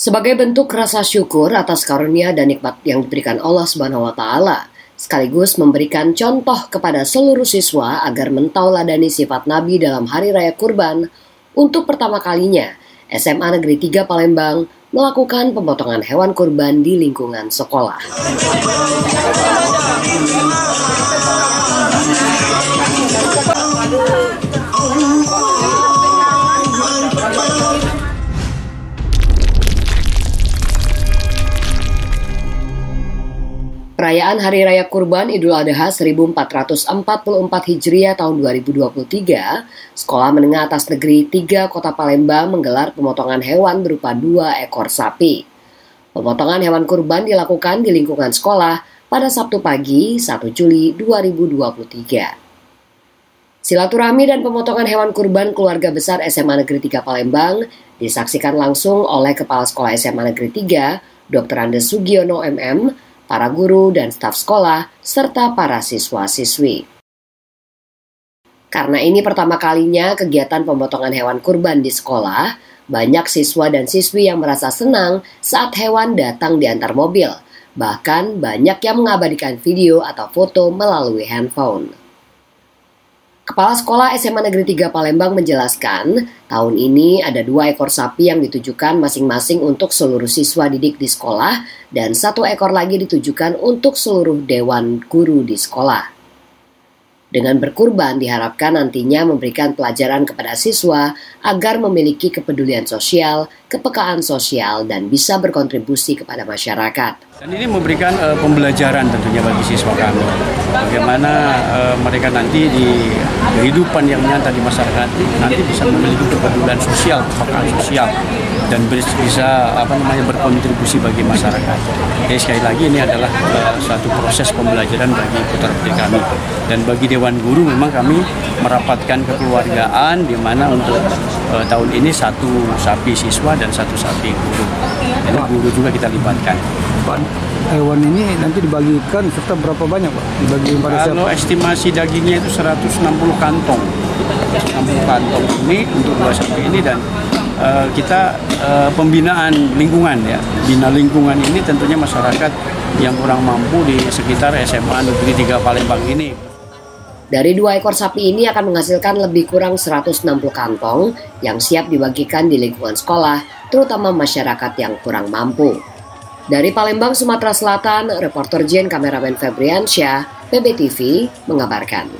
Sebagai bentuk rasa syukur atas karunia dan nikmat yang diberikan Allah Subhanahu wa taala, sekaligus memberikan contoh kepada seluruh siswa agar mentauladani sifat Nabi dalam hari raya Kurban, untuk pertama kalinya SMA Negeri 3 Palembang melakukan pemotongan hewan kurban di lingkungan sekolah. Perayaan Hari Raya Kurban Idul Adha 1444 Hijriah tahun 2023, Sekolah Menengah Atas Negeri 3 Kota Palembang menggelar pemotongan hewan berupa dua ekor sapi. Pemotongan hewan kurban dilakukan di lingkungan sekolah pada Sabtu pagi 1 Juli 2023. Silaturahmi dan pemotongan hewan kurban keluarga besar SMA Negeri 3 Palembang disaksikan langsung oleh Kepala Sekolah SMA Negeri 3, Dr. Andes Sugiono MM, para guru dan staf sekolah, serta para siswa-siswi. Karena ini pertama kalinya kegiatan pemotongan hewan kurban di sekolah, banyak siswa dan siswi yang merasa senang saat hewan datang di antar mobil. Bahkan banyak yang mengabadikan video atau foto melalui handphone. Kepala Sekolah SMA Negeri 3 Palembang menjelaskan, tahun ini ada dua ekor sapi yang ditujukan masing-masing untuk seluruh siswa didik di sekolah dan satu ekor lagi ditujukan untuk seluruh dewan guru di sekolah. Dengan berkurban diharapkan nantinya memberikan pelajaran kepada siswa agar memiliki kepedulian sosial, kepekaan sosial, dan bisa berkontribusi kepada masyarakat. Dan ini memberikan uh, pembelajaran tentunya bagi siswa kami. Bagaimana uh, mereka nanti di kehidupan yang nyata di masyarakat nanti bisa memiliki kepedulian sosial, kepekaan sosial dan bisa apa namanya berkontribusi bagi masyarakat. Jadi sekali lagi ini adalah uh, suatu proses pembelajaran bagi putra putri kami dan bagi Dewan Guru memang kami merapatkan kekeluargaan di mana untuk uh, tahun ini satu sapi siswa dan satu sapi guru. Jadi guru juga kita libatkan. Pak, hewan ini nanti dibagikan serta berapa banyak Pak? Dibagi pada Kalau estimasi dagingnya itu 160 kantong. 160 kantong ini untuk dua sapi ini dan uh, kita uh, pembinaan lingkungan ya. Bina lingkungan ini tentunya masyarakat yang kurang mampu di sekitar SMA Negeri 3 Palembang ini. Dari dua ekor sapi ini akan menghasilkan lebih kurang 160 kantong yang siap dibagikan di lingkungan sekolah, terutama masyarakat yang kurang mampu. Dari Palembang, Sumatera Selatan, reporter Jen kameramen Febriansyah, PBTV, mengabarkan.